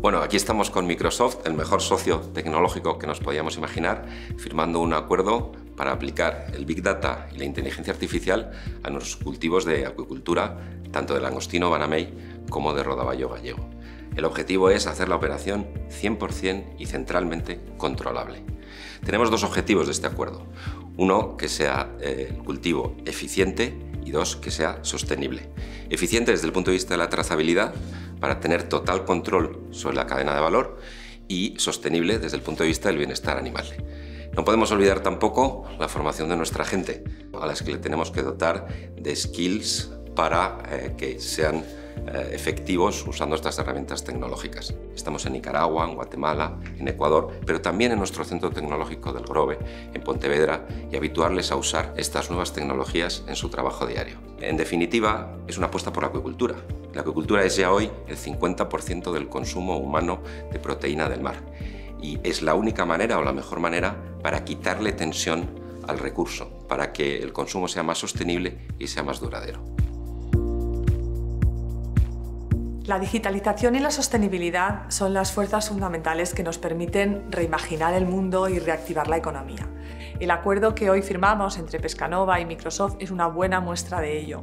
Bueno, aquí estamos con Microsoft, el mejor socio tecnológico que nos podíamos imaginar, firmando un acuerdo para aplicar el Big Data y la inteligencia artificial a nuestros cultivos de acuicultura, tanto de langostino banamey como de rodaballo gallego. El objetivo es hacer la operación 100% y centralmente controlable. Tenemos dos objetivos de este acuerdo. Uno, que sea eh, el cultivo eficiente y dos, que sea sostenible. Eficiente desde el punto de vista de la trazabilidad, para tener total control sobre la cadena de valor y sostenible desde el punto de vista del bienestar animal. No podemos olvidar tampoco la formación de nuestra gente, a las que le tenemos que dotar de skills para eh, que sean eh, efectivos usando estas herramientas tecnológicas. Estamos en Nicaragua, en Guatemala, en Ecuador, pero también en nuestro centro tecnológico del Grove, en Pontevedra, y habituarles a usar estas nuevas tecnologías en su trabajo diario. En definitiva, es una apuesta por la acuicultura. La acuicultura es ya hoy el 50% del consumo humano de proteína del mar y es la única manera o la mejor manera para quitarle tensión al recurso, para que el consumo sea más sostenible y sea más duradero. La digitalización y la sostenibilidad son las fuerzas fundamentales que nos permiten reimaginar el mundo y reactivar la economía. El acuerdo que hoy firmamos entre Pescanova y Microsoft es una buena muestra de ello.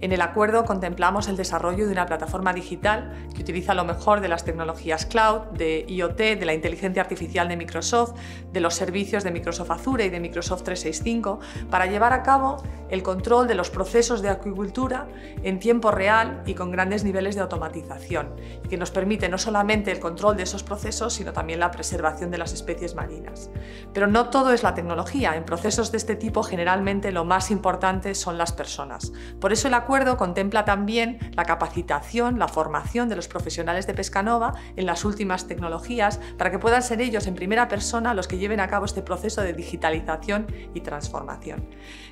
En el acuerdo contemplamos el desarrollo de una plataforma digital que utiliza lo mejor de las tecnologías cloud, de IoT, de la inteligencia artificial de Microsoft, de los servicios de Microsoft Azure y de Microsoft 365 para llevar a cabo el control de los procesos de acuicultura en tiempo real y con grandes niveles de automatización, que nos permite no solamente el control de esos procesos, sino también la preservación de las especies marinas. Pero no todo es la tecnología en procesos de este tipo generalmente lo más importante son las personas. Por eso el acuerdo contempla también la capacitación, la formación de los profesionales de Pescanova en las últimas tecnologías para que puedan ser ellos en primera persona los que lleven a cabo este proceso de digitalización y transformación.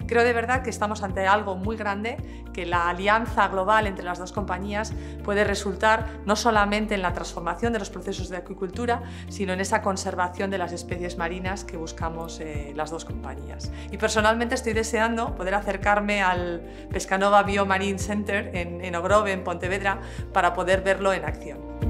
Creo de verdad que estamos ante algo muy grande, que la alianza global entre las dos compañías puede resultar no solamente en la transformación de los procesos de acuicultura, sino en esa conservación de las especies marinas que buscamos eh, las dos compañías. Y personalmente estoy deseando poder acercarme al Pescanova Biomarine Center en, en Ogrove, en Pontevedra, para poder verlo en acción.